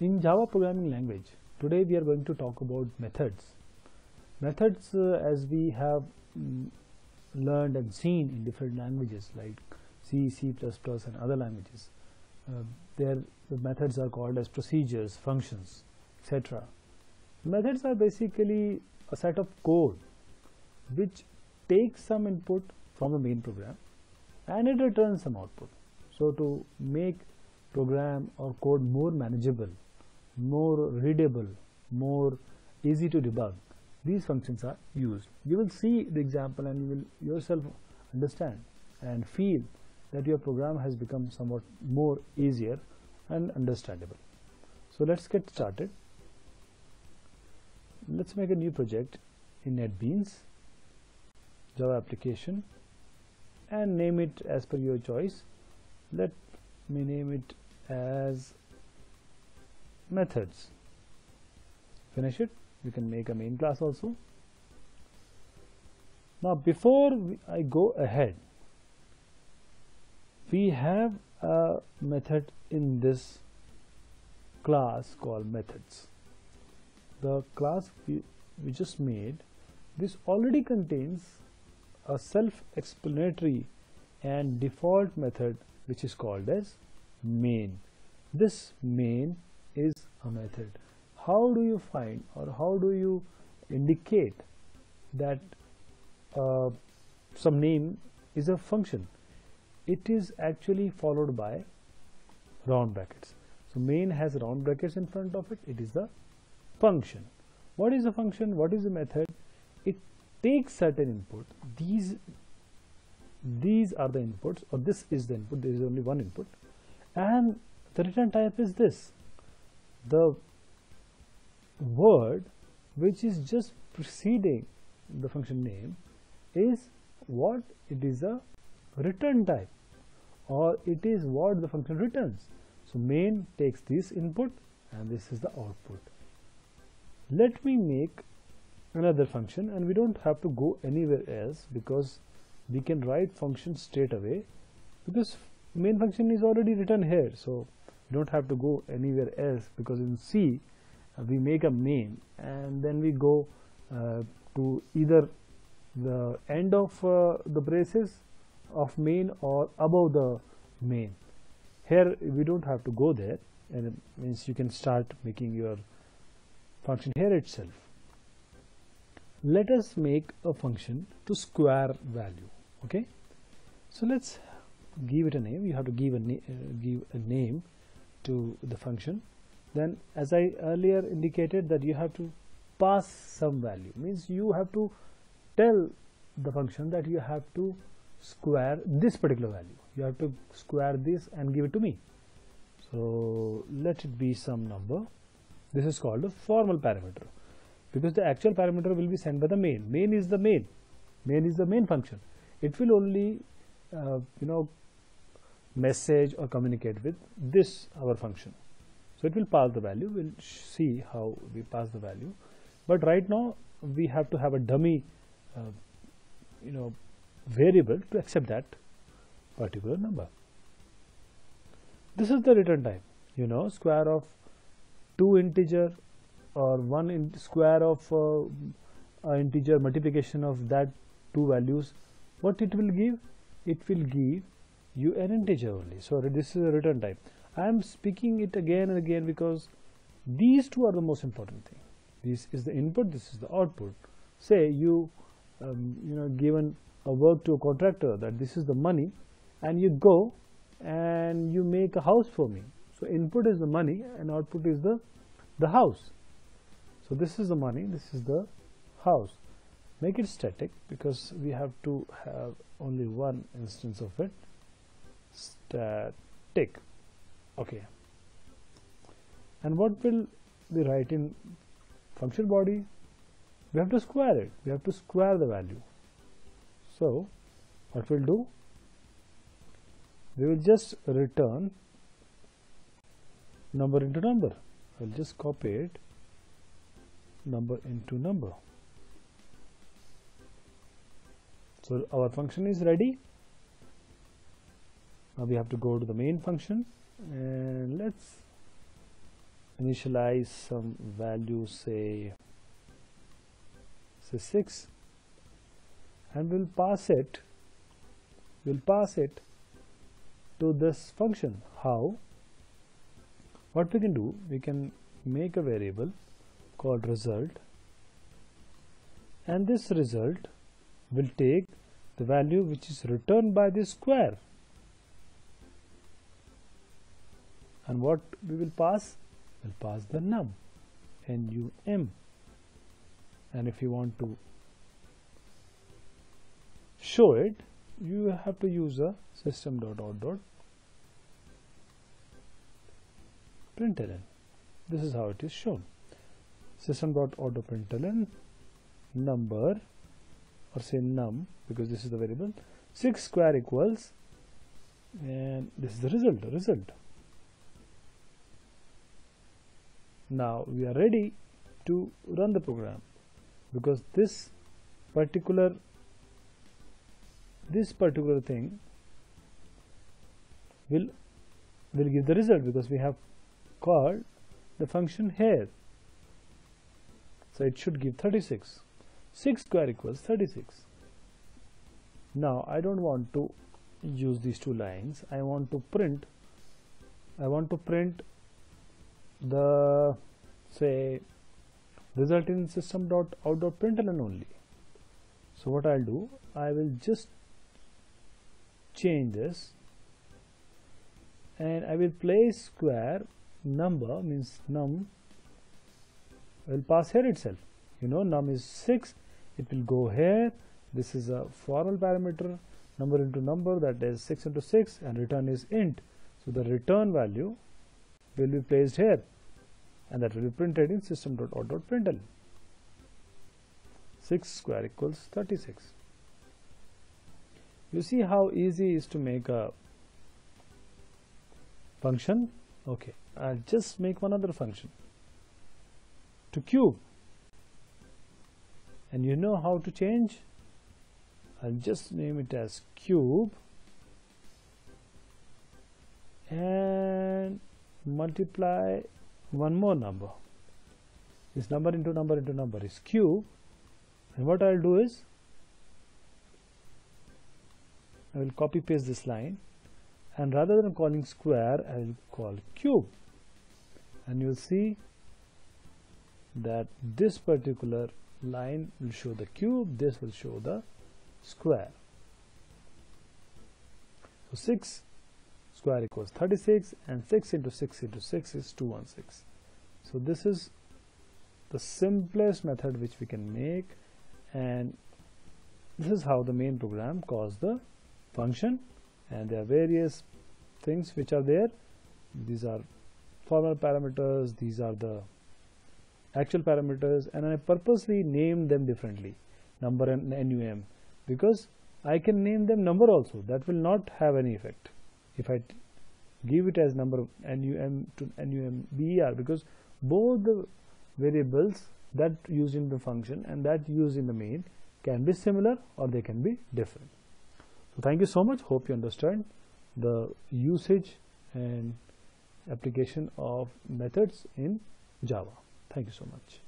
In Java programming language, today we are going to talk about methods. Methods uh, as we have mm, learned and seen in different languages like C, C++ and other languages. Uh, there the methods are called as procedures, functions, etc. Methods are basically a set of code which takes some input from the main program and it returns some output. So to make program or code more manageable, more readable, more easy to debug, these functions are used. You will see the example and you will yourself understand and feel that your program has become somewhat more easier and understandable. So let's get started. Let's make a new project in NetBeans Java application and name it as per your choice. Let me name it as methods. Finish it. We can make a main class also. Now before I go ahead we have a method in this class called methods. The class we, we just made this already contains a self-explanatory and default method which is called as main. This main is a method. How do you find or how do you indicate that uh, some name is a function? It is actually followed by round brackets. So main has round brackets in front of it. It is the function. What is a function? What is a method? It takes certain input. These these are the inputs or this is the input. There is only one input. And the return type is this the word which is just preceding the function name is what it is a return type or it is what the function returns. So main takes this input and this is the output. Let me make another function and we don't have to go anywhere else because we can write function straight away because main function is already written here. So we don't have to go anywhere else because in C uh, we make a main and then we go uh, to either the end of uh, the braces of main or above the main. Here we don't have to go there and it means you can start making your function here itself. Let us make a function to square value okay? So let's give it a name. You have to give a uh, give a name to the function then as I earlier indicated that you have to pass some value. Means you have to tell the function that you have to square this particular value. You have to square this and give it to me. So let it be some number. This is called a formal parameter. Because the actual parameter will be sent by the main. Main is the main. Main is the main function. It will only uh, you know message or communicate with this our function. So it will pass the value. We'll see how we pass the value. But right now we have to have a dummy uh, you know variable to accept that particular number. This is the return type you know square of two integer or one in square of uh, integer multiplication of that two values what it will give? It will give you an integer only. So this is a return type I am speaking it again and again because these two are the most important thing. This is the input this is the output. Say you um, you know given a work to a contractor that this is the money and you go and you make a house for me. So input is the money and output is the the house. So this is the money this is the house. Make it static because we have to have only one instance of it static. Okay. And what will we write in function body? We have to square it. We have to square the value. So what we'll do? We will just return number into number. I'll just copy it number into number. So our function is ready now we have to go to the main function and let's initialize some value say say 6 and we'll pass it we'll pass it to this function. How? What we can do we can make a variable called result and this result will take the value which is returned by this square and what we will pass? Will pass the num. Num and if you want to show it you have to use a system dot out dot println. This is how it is shown. System dot auto println number or say num because this is the variable 6 square equals and this is the result result now we are ready to run the program. Because this particular this particular thing will will give the result because we have called the function here. So it should give 36 6 square equals 36 now I don't want to use these two lines. I want to print I want to print the say result in system dot out dot println only. So what I'll do I will just change this and I will place square number means num will pass here itself. You know num is 6 it will go here. This is a formal parameter. Number into number that is 6 into 6 and return is int. So the return value will be placed here. And that will be printed in system.out.println 6 square equals 36 you see how easy it is to make a function? Okay I'll just make one other function. To cube. And you know how to change? I'll just name it as cube multiply one more number. This number into number into number is cube and what I'll do is I will copy paste this line. And rather than calling square I will call cube. And you'll see that this particular line will show the cube this will show the square. So 6 square equals 36 and 6 into 6 into 6 is 216 so this is the simplest method which we can make and this is how the main program calls the function and there are various things which are there. These are formal parameters these are the actual parameters and I purposely named them differently number and num because I can name them number also that will not have any effect if I give it as number of num to number because both the variables that used in the function and that used in the main can be similar or they can be different. So thank you so much. Hope you understand the usage and application of methods in Java. Thank you so much